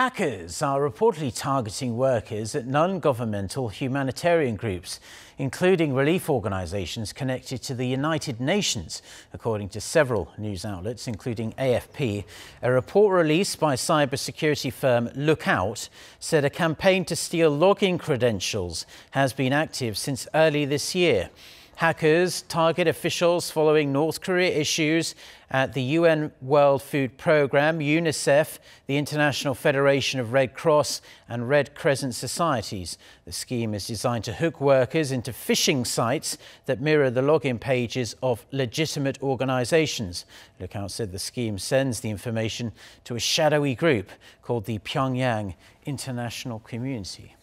Hackers are reportedly targeting workers at non-governmental humanitarian groups, including relief organisations connected to the United Nations, according to several news outlets, including AFP. A report released by cybersecurity firm Lookout said a campaign to steal login credentials has been active since early this year. Hackers target officials following North Korea issues at the UN World Food Programme, UNICEF, the International Federation of Red Cross and Red Crescent Societies. The scheme is designed to hook workers into phishing sites that mirror the login pages of legitimate organisations. Lookout said the scheme sends the information to a shadowy group called the Pyongyang International Community.